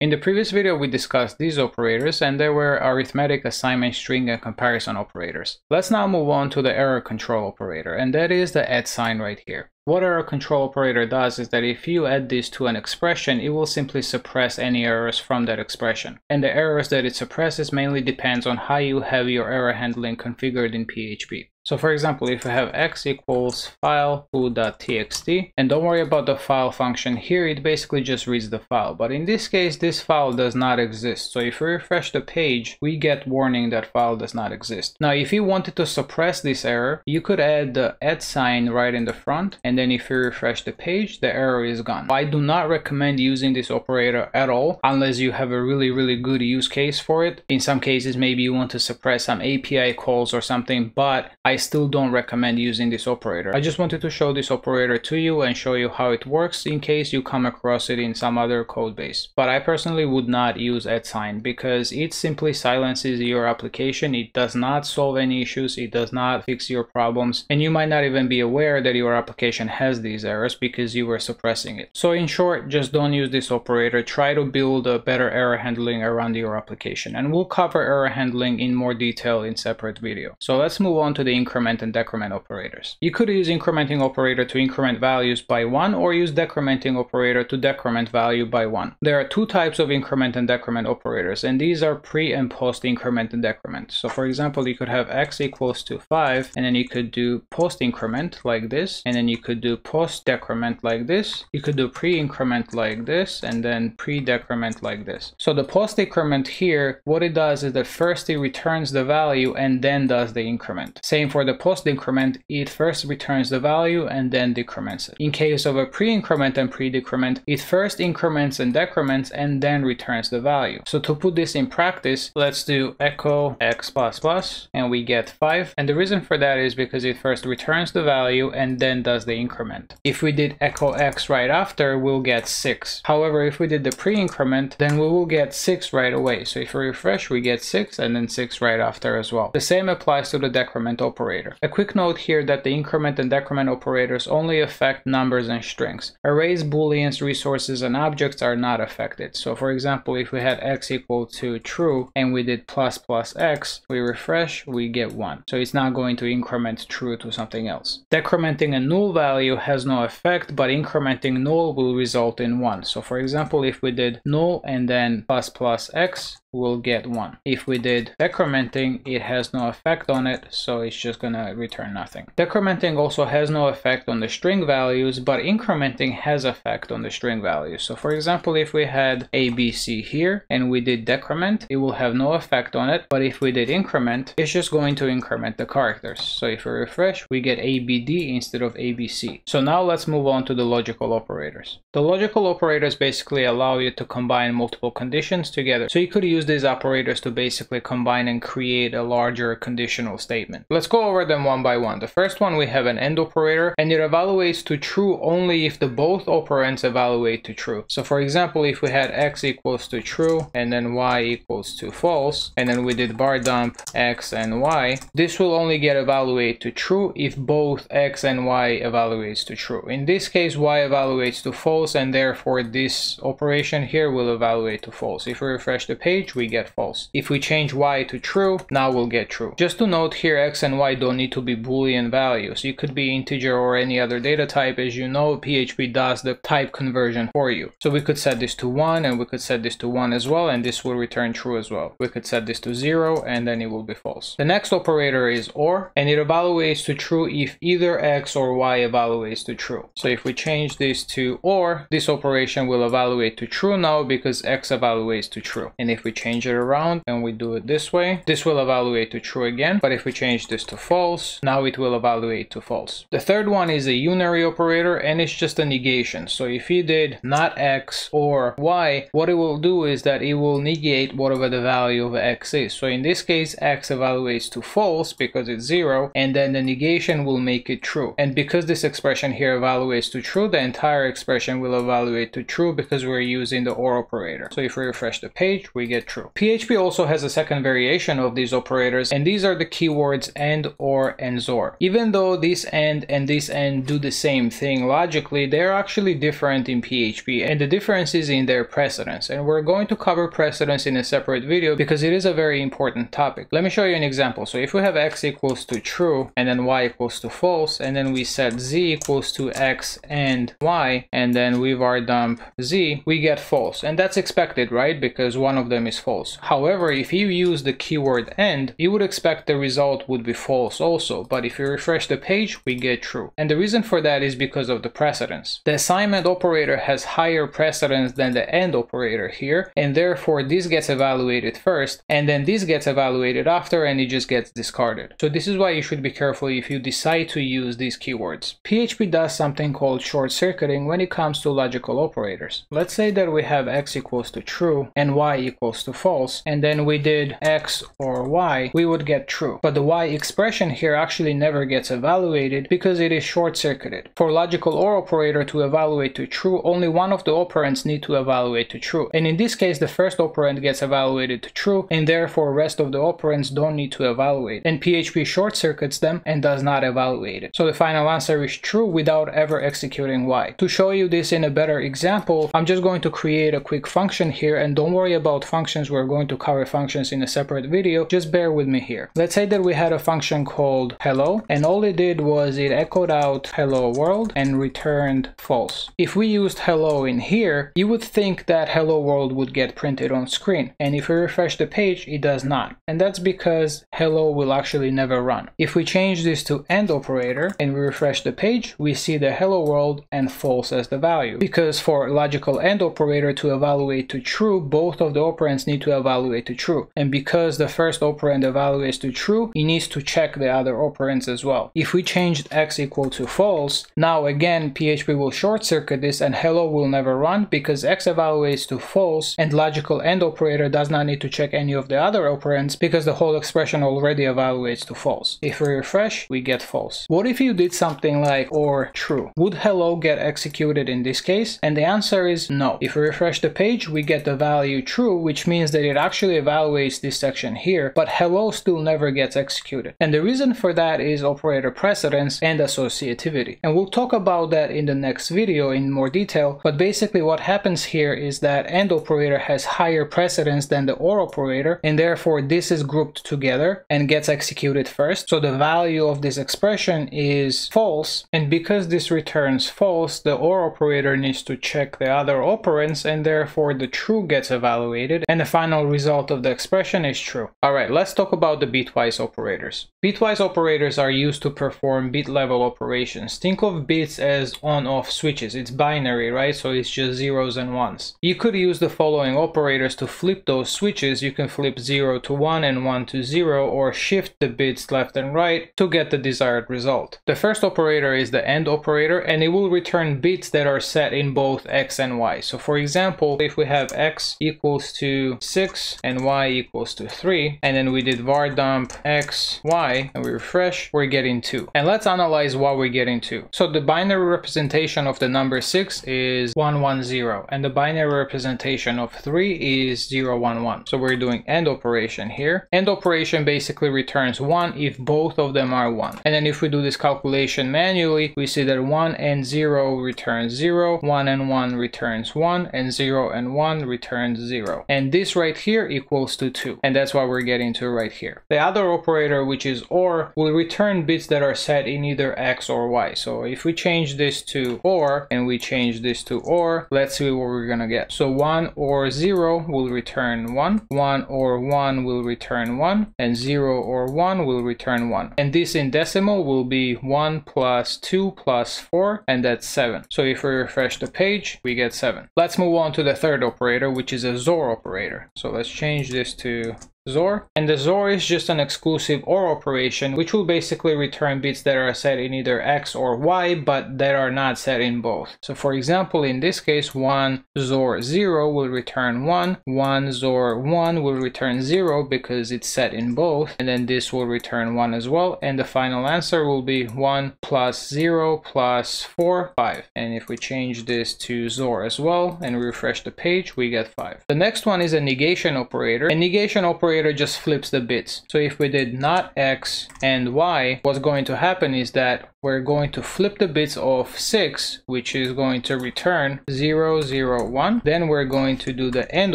In the previous video we discussed these operators and they were arithmetic, assignment, string, and comparison operators. Let's now move on to the error control operator and that is the at sign right here. What error control operator does is that if you add this to an expression, it will simply suppress any errors from that expression. And the errors that it suppresses mainly depends on how you have your error handling configured in PHP. So for example, if you have x equals file foo.txt, and don't worry about the file function here, it basically just reads the file. But in this case, this file does not exist. So if we refresh the page, we get warning that file does not exist. Now, if you wanted to suppress this error, you could add the at sign right in the front. And then if you refresh the page, the error is gone. I do not recommend using this operator at all, unless you have a really, really good use case for it. In some cases, maybe you want to suppress some API calls or something, but I I still don't recommend using this operator. I just wanted to show this operator to you and show you how it works in case you come across it in some other code base. But I personally would not use at sign because it simply silences your application. It does not solve any issues. It does not fix your problems. And you might not even be aware that your application has these errors because you were suppressing it. So in short, just don't use this operator. Try to build a better error handling around your application. And we'll cover error handling in more detail in separate video. So let's move on to the increment and decrement operators. You could use incrementing operator to increment values by 1 or use decrementing operator to decrement value by 1. There are two types of increment and decrement operators and these are pre and post increment and decrement. So for example, you could have x equals to 5 and then you could do post increment like this and then you could do post decrement like this. You could do pre increment like this and then pre decrement like this. So the post increment here, what it does is that first it returns the value and then does the increment. Same for the post decrement, it first returns the value and then decrements it. In case of a pre-increment and pre-decrement, it first increments and decrements and then returns the value. So to put this in practice, let's do echo x plus plus and we get 5. And the reason for that is because it first returns the value and then does the increment. If we did echo x right after, we'll get 6. However, if we did the pre-increment, then we will get 6 right away. So if we refresh, we get 6 and then 6 right after as well. The same applies to the decrement operator. A quick note here that the increment and decrement operators only affect numbers and strings. Arrays, booleans, resources, and objects are not affected. So for example, if we had x equal to true and we did plus plus x, we refresh, we get 1. So it's not going to increment true to something else. Decrementing a null value has no effect, but incrementing null will result in 1. So for example, if we did null and then plus plus x, we'll get 1. If we did decrementing, it has no effect on it, so it's just gonna return nothing. Decrementing also has no effect on the string values, but incrementing has effect on the string values. So for example, if we had ABC here and we did decrement, it will have no effect on it, but if we did increment, it's just going to increment the characters. So if we refresh, we get ABD instead of ABC. So now let's move on to the logical operators. The logical operators basically allow you to combine multiple conditions together. So you could use use these operators to basically combine and create a larger conditional statement. Let's go over them one by one. The first one we have an AND operator and it evaluates to true only if the both operands evaluate to true. So for example, if we had x equals to true and then y equals to false and then we did var dump x and y, this will only get evaluate to true if both x and y evaluates to true. In this case, y evaluates to false and therefore this operation here will evaluate to false. If we refresh the page, we get false. If we change y to true, now we'll get true. Just to note here, x and y don't need to be boolean values. You could be integer or any other data type. As you know, PHP does the type conversion for you. So we could set this to 1 and we could set this to 1 as well and this will return true as well. We could set this to 0 and then it will be false. The next operator is OR and it evaluates to true if either x or y evaluates to true. So if we change this to OR, this operation will evaluate to true now because x evaluates to true. And if we change it around and we do it this way, this will evaluate to true again. But if we change this to false, now it will evaluate to false. The third one is a unary operator and it's just a negation. So if you did not x or y, what it will do is that it will negate whatever the value of x is. So in this case, x evaluates to false because it's zero and then the negation will make it true. And because this expression here evaluates to true, the entire expression will evaluate to true because we're using the OR operator. So if we refresh the page, we get true. PHP also has a second variation of these operators, and these are the keywords AND AND, OR, and XOR. Even though this AND and this AND do the same thing logically, they're actually different in PHP, and the difference is in their precedence. And we're going to cover precedence in a separate video because it is a very important topic. Let me show you an example. So if we have x equals to true, and then y equals to false, and then we set z equals to x and y, and then we var dump z, we get false. And that's expected, right? Because one of them is false. However, if you use the keyword AND, you would expect the result would be false also. But if you refresh the page, we get true. And the reason for that is because of the precedence. The assignment operator has higher precedence than the AND operator here, and therefore this gets evaluated first, and then this gets evaluated after, and it just gets discarded. So this is why you should be careful if you decide to use these keywords. PHP does something called short circuiting when it comes to logical operators. Let's say that we have x equals to true and y equals to false, and then we did x or y, we would get true. But the y expression here actually never gets evaluated because it is short circuited. For logical OR operator to evaluate to true, only one of the operands need to evaluate to true. And in this case, the first operand gets evaluated to true, and therefore rest of the operands don't need to evaluate. And PHP short circuits them and does not evaluate it. So the final answer is true without ever executing y. To show you this in a better example, I'm just going to create a quick function here and don't worry about functions, we're going to cover functions in a separate video, just bear with me here. Let's say that we had a function called hello and all it did was it echoed out hello world and returned false. If we used hello in here, you would think that hello world would get printed on screen and if we refresh the page, it does not. And that's because hello will actually never run. If we change this to AND operator and we refresh the page, we see the hello world and false as the value. Because for logical AND operator to evaluate to true, both of the operands need to evaluate to true. And because the first operand evaluates to true, it needs to check the other operands as well. If we changed x equal to false, now again PHP will short circuit this and hello will never run because x evaluates to false and logical AND operator does not need to check any of the other operands because the whole expression already evaluates to false. If we refresh, we get false. What if you did something like or true? Would hello get executed in this case? And the answer is no. If we refresh the page, we get the value true, which means that it actually evaluates this section here, but hello still never gets executed. And the reason for that is operator precedence and associativity. And we'll talk about that in the next video in more detail, but basically what happens here is that AND operator has higher precedence than the OR operator, and therefore this is grouped together and gets executed first. So the value of this expression is false, and because this returns false, the OR operator needs to check the other operands, and therefore the true gets evaluated, and the final result of the expression is true. Alright, let's talk about the bitwise operators. Bitwise operators are used to perform bit level operations. Think of bits as on-off switches. It's binary, right? So it's just zeros and ones. You could use the following operators to flip those switches. You can flip 0 to 1 and 1 to 0 or shift the bits left and right to get the desired result. The first operator is the AND operator and it will return bits that are set in both x and y. So for example, if we have x equals to 6 and y equals to 3 and then we did var dump x, y and we refresh, we're getting 2. And let's analyze why we're getting 2. So the binary representation of the number 6 is 110 and the binary representation of 3 is 011. So we're doing AND operation here. AND operation basically returns 1 if both of them are 1. And then if we do this calculation manually, we see that 1 and 0 returns 0, 1 and 1 returns 1, and 0 and 1 returns 0. And this right here equals to 2. And that's why we're getting to right here. The other operator, which is OR, will return bits that are set in either X or Y. So if we change this to OR and we change this to OR, let's see what we're gonna get. So 1 or 0 will return 1, 1 or 1 will return 1, and 0 or 1 will return 1. And this in decimal will be 1 plus 2 plus 4, and that's 7. So if we refresh the page, we get 7. Let's move on to the third operator, which is a XOR operator. So let's change this to XOR. And the XOR is just an exclusive OR operation, which will basically return bits that are set in either X or Y, but that are not set in both. So for example, in this case, 1 XOR 0 will return 1, 1 XOR 1 will return 0 because it's set in both, and then this will return 1 as well, and the final answer will be 1 plus 0 plus 4, 5. And if we change this to XOR as well, and refresh the page, we get 5. The next one is a negation operator. A negation operator operator just flips the bits. So if we did not x and y, what's going to happen is that we're going to flip the bits of 6, which is going to return 0, 0, 1. Then we're going to do the AND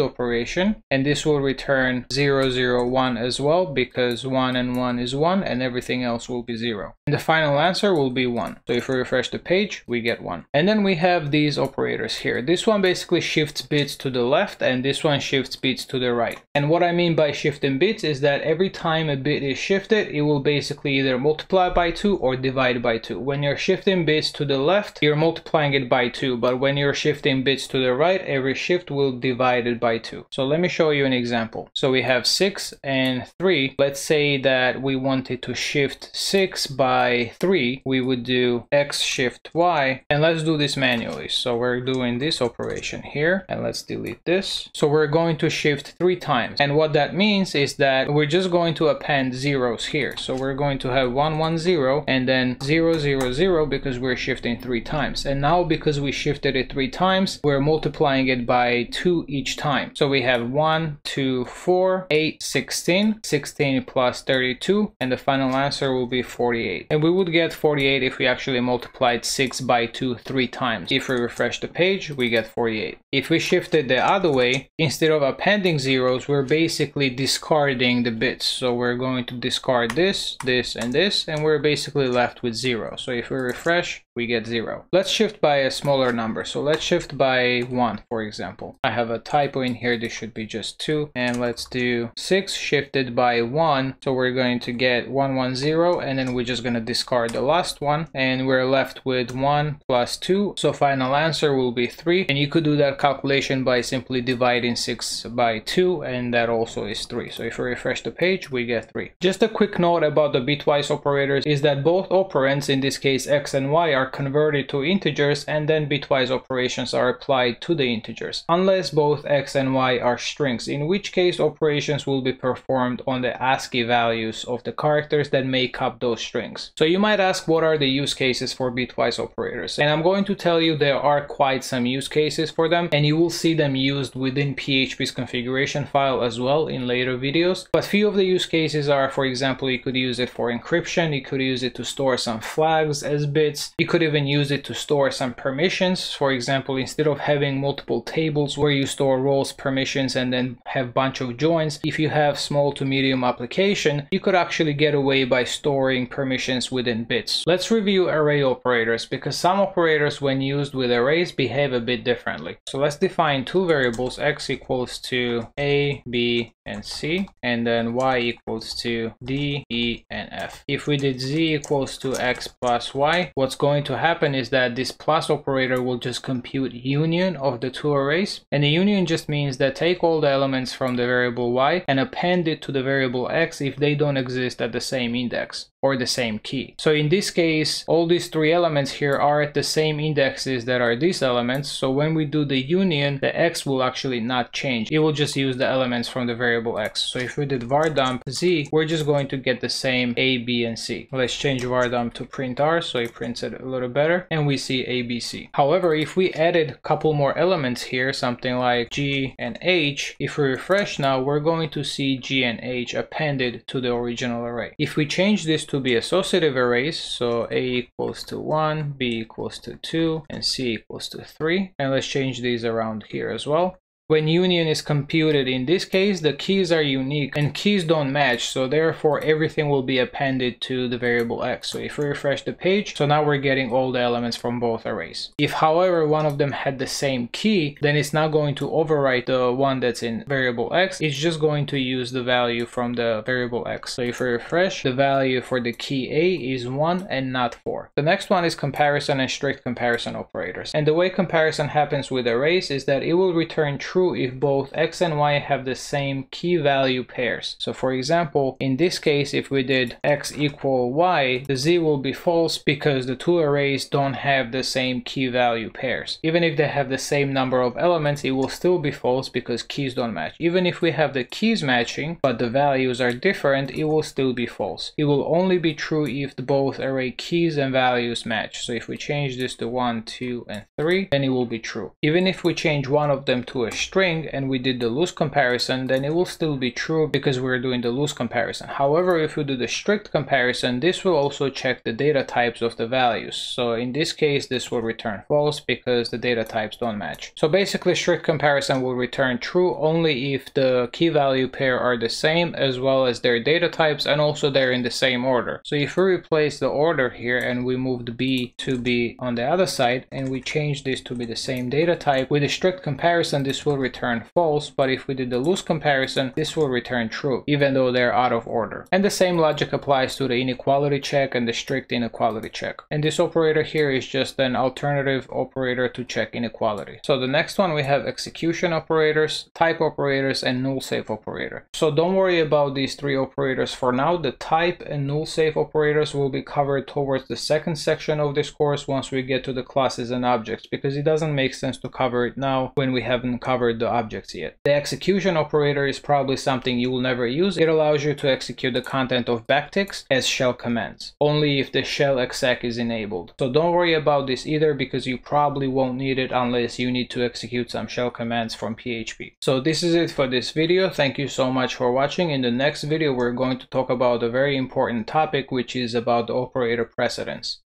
operation, and this will return 0, 0, 1 as well, because 1 and 1 is 1, and everything else will be 0. And the final answer will be 1. So if we refresh the page, we get 1. And then we have these operators here. This one basically shifts bits to the left, and this one shifts bits to the right. And what I mean by shifting bits is that every time a bit is shifted, it will basically either multiply by 2 or divide by 2. When you're shifting bits to the left, you're multiplying it by 2, but when you're shifting bits to the right, every shift will divide it by 2. So let me show you an example. So we have 6 and 3. Let's say that we wanted to shift 6 by 3. We would do x shift y, and let's do this manually. So we're doing this operation here, and let's delete this. So we're going to shift 3 times, and what that means is that we're just going to append zeros here. So we're going to have 1, 1, 0, and then 0, 0, 0 because we're shifting three times. And now because we shifted it three times, we're multiplying it by two each time. So we have 1, 2, 4, 8, 16, 16 plus 32, and the final answer will be 48. And we would get 48 if we actually multiplied 6 by 2 three times. If we refresh the page, we get 48. If we shifted the other way, instead of appending zeros, we're basically discarding the bits. So we're going to discard this, this, and this, and we're basically left with zero. So if we refresh, we get 0. Let's shift by a smaller number. So let's shift by 1, for example. I have a typo in here. This should be just 2. And let's do 6 shifted by 1. So we're going to get 110 and then we're just going to discard the last one. And we're left with 1 plus 2. So final answer will be 3. And you could do that calculation by simply dividing 6 by 2 and that also is 3. So if we refresh the page, we get 3. Just a quick note about the bitwise operators is that both operands, in this case x and y, are converted to integers and then bitwise operations are applied to the integers, unless both x and y are strings, in which case operations will be performed on the ASCII values of the characters that make up those strings. So you might ask what are the use cases for bitwise operators, and I'm going to tell you there are quite some use cases for them, and you will see them used within PHP's configuration file as well in later videos. But few of the use cases are, for example, you could use it for encryption, you could use it to store some flags as bits, you could even use it to store some permissions. For example, instead of having multiple tables where you store roles permissions and then have bunch of joins, if you have small to medium application, you could actually get away by storing permissions within bits. Let's review array operators because some operators when used with arrays behave a bit differently. So let's define two variables x equals to a, b, and c and then y equals to d, e, and f. If we did z equals to x plus y, what's going to happen is that this plus operator will just compute union of the two arrays. And the union just means that take all the elements from the variable y and append it to the variable x if they don't exist at the same index or the same key. So in this case, all these three elements here are at the same indexes that are these elements. So when we do the union, the x will actually not change. It will just use the elements from the variable x. So if we did var dump z, we're just going to get the same a, b, and c. Let's change var dump to print r so it prints it a little better and we see a, b, c. However, if we added a couple more elements here, something like g and h, if we refresh now, we're going to see g and h appended to the original array. If we change this to be associative arrays. So A equals to 1, B equals to 2, and C equals to 3. And let's change these around here as well. When union is computed in this case, the keys are unique and keys don't match, so therefore everything will be appended to the variable x. So if we refresh the page, so now we're getting all the elements from both arrays. If however one of them had the same key, then it's not going to overwrite the one that's in variable x, it's just going to use the value from the variable x. So if we refresh, the value for the key a is 1 and not 4. The next one is comparison and strict comparison operators. And the way comparison happens with arrays is that it will return true true if both x and y have the same key value pairs. So for example, in this case, if we did x equal y, the z will be false because the two arrays don't have the same key value pairs. Even if they have the same number of elements, it will still be false because keys don't match. Even if we have the keys matching, but the values are different, it will still be false. It will only be true if both array keys and values match. So if we change this to 1, 2, and 3, then it will be true. Even if we change one of them to a string and we did the loose comparison, then it will still be true because we're doing the loose comparison. However, if we do the strict comparison, this will also check the data types of the values. So in this case, this will return false because the data types don't match. So basically strict comparison will return true only if the key value pair are the same as well as their data types and also they're in the same order. So if we replace the order here and we moved B to be on the other side and we change this to be the same data type, with a strict comparison this will return false, but if we did the loose comparison, this will return true, even though they're out of order. And the same logic applies to the inequality check and the strict inequality check. And this operator here is just an alternative operator to check inequality. So the next one we have execution operators, type operators, and null safe operator. So don't worry about these three operators for now. The type and null safe operators will be covered towards the second section of this course once we get to the classes and objects because it doesn't make sense to cover it now when we haven't the objects yet. The execution operator is probably something you will never use. It allows you to execute the content of backticks as shell commands, only if the shell exec is enabled. So don't worry about this either because you probably won't need it unless you need to execute some shell commands from PHP. So this is it for this video. Thank you so much for watching. In the next video, we're going to talk about a very important topic, which is about the operator precedence.